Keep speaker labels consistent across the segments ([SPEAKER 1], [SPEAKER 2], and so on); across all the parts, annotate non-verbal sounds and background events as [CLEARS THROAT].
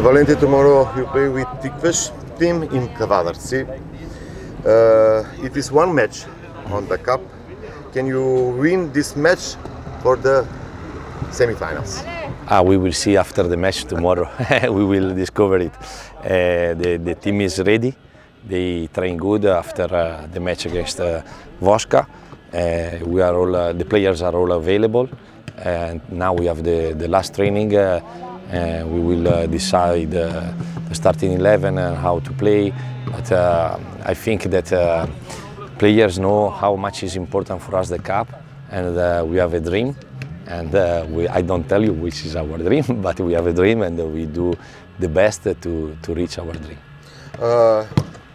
[SPEAKER 1] Valenti, tomorrow you play with Tikvesh team in Kavadarci. Uh, it is one match on the cup. Can you win this match for the semi-finals?
[SPEAKER 2] Ah, we will see after the match tomorrow. [LAUGHS] we will discover it. Uh, the, the team is ready. They train good after uh, the match against uh, Voska. Uh, we are all, uh, the players are all available. And now we have the, the last training. Uh, and we will uh, decide uh, the starting 11 and how to play. But uh, I think that uh, players know how much is important for us the cup, and uh, we have a dream. And uh, we, I don't tell you which is our [LAUGHS] dream, but we have a dream, and we do the best to, to reach our dream.
[SPEAKER 1] Uh,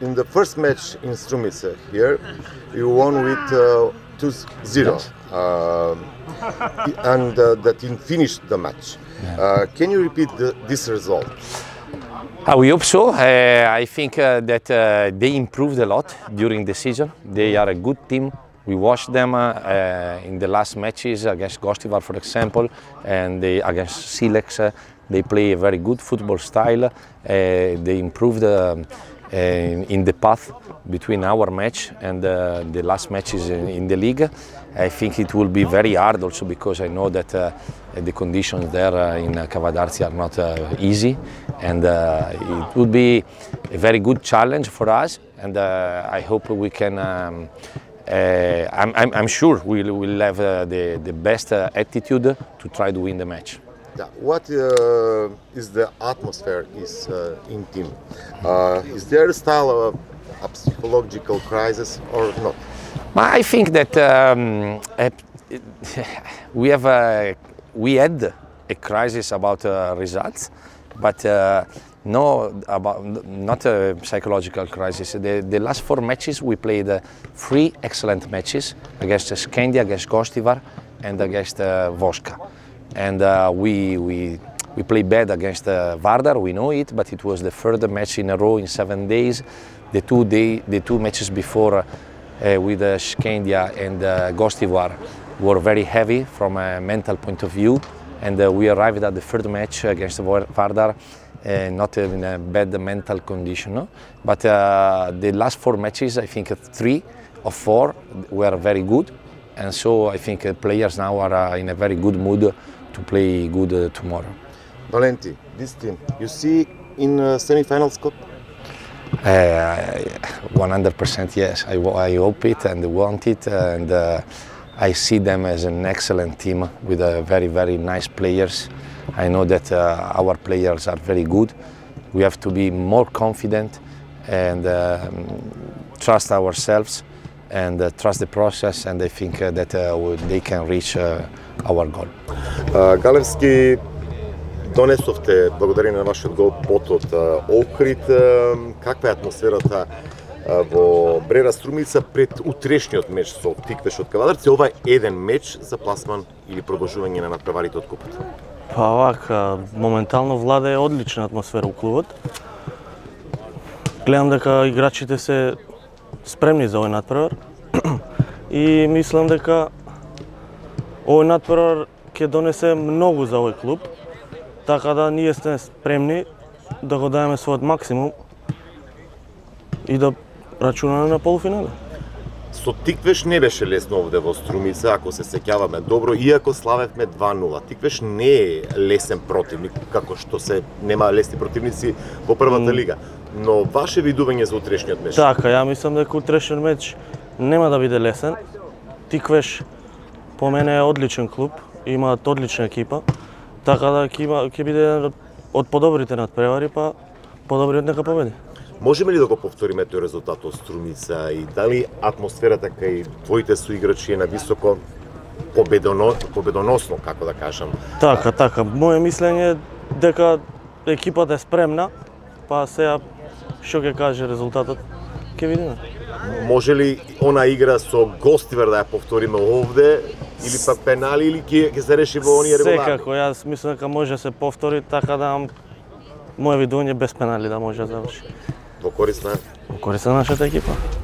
[SPEAKER 1] in the first match in Strumice here, you won with uh, 2-0. Um, and uh, that you finished the match. Uh, can you repeat the, this result?
[SPEAKER 2] Uh, we hope so. Uh, I think uh, that uh, they improved a lot during the season. They are a good team. We watched them uh, uh, in the last matches against Gostivar, for example, and they, against Silex. uh, they play a very good football style. Uh, they improved um, uh, in the path between our match and uh, the last matches in, in the league. I think it will be very hard also because I know that uh, the conditions there uh, in uh, Kavadarci are not uh, easy and uh, it would be a very good challenge for us and uh, I hope we can um, uh, I'm, I'm, I'm sure we'll, we'll have uh, the, the best uh, attitude to try to win the match.
[SPEAKER 1] Yeah, What uh, is the atmosphere is uh, in team? Uh, is there a style of a psychological crisis or not?
[SPEAKER 2] I think that um, [LAUGHS] we have a, we had a crisis about uh, results, but uh, no about not a psychological crisis. The, the last four matches we played uh, three excellent matches against Shkendija, against Gostivar, and against uh, Voska, and uh, we we. We played bad against uh, Vardar, we know it, but it was the third match in a row in seven days. The two, day, the two matches before uh, with uh, and uh, Gostivar were very heavy from a mental point of view and uh, we arrived at the third match against Vardar uh, not in a bad mental condition no? but uh, the last four matches I think three of four were very good and so I think uh, players now are uh, in a very good mood to play good uh, tomorrow.
[SPEAKER 1] Valenti, this team, you see in uh, semi-finals cup?
[SPEAKER 2] Uh, 100% yes. I, I hope it and want it, and uh, I see them as an excellent team with uh, very, very nice players. I know that our players are very good. We have to be more confident and um, trust ourselves and uh, trust the process, and I think uh, that uh, we- they can reach uh, our goal.
[SPEAKER 1] А, Галевски, донесовте, благодарение на вашиот гол, пот од а, Охрид. Каква е атмосферата а, во Брера Струмица пред утрешниот меч со Тиквеш од Кавадарци? Ова е еден меч за пласман или продолжување на надпреварите од купот.
[SPEAKER 3] Па вака, моментално влада е одлична атмосфера у клубот. Гледам дека играчите се спремни за овој надпревар [CLEARS THROAT] и мислам дека овој надпревар ќе донесе многу за овој клуб, така да ние сме спремни да го дадеме својот максимум и да рачунаме на полуфинале.
[SPEAKER 1] Со Тиквеш не беше лесно овде во Струмица, ако се сеќаваме добро, иако славевме 2-0. Тиквеш не е лесен противник, како што се нема лесни противници во првата лига. Но ваше видување за утрешниот меч?
[SPEAKER 3] Така, ја мислам дека утрешен меч нема да биде лесен. Тиквеш по мене е одличен клуб, имаат одлична екипа, така да ќе има ќе биде еден од- од подобрите надпревари, па подобриот нека победи.
[SPEAKER 1] Можеме ли да го повториме тој резултат од Струмица и дали атмосферата кај твоите соиграчи е на високо победоно, победоносно, како да кажам?
[SPEAKER 3] Така, така, моје мислење е дека екипата е спремна, па сега што ќе каже резултатот, ќе видиме.
[SPEAKER 1] Може ли она игра со Гостивер да ја повториме овде или пак пенали или ќе ќе се реши во оние регуларни?
[SPEAKER 3] Секако, јас мислам дека може да се повтори, така да моје видување без пенали да може да заврши.
[SPEAKER 1] Во корист на
[SPEAKER 3] Во корист на нашата екипа.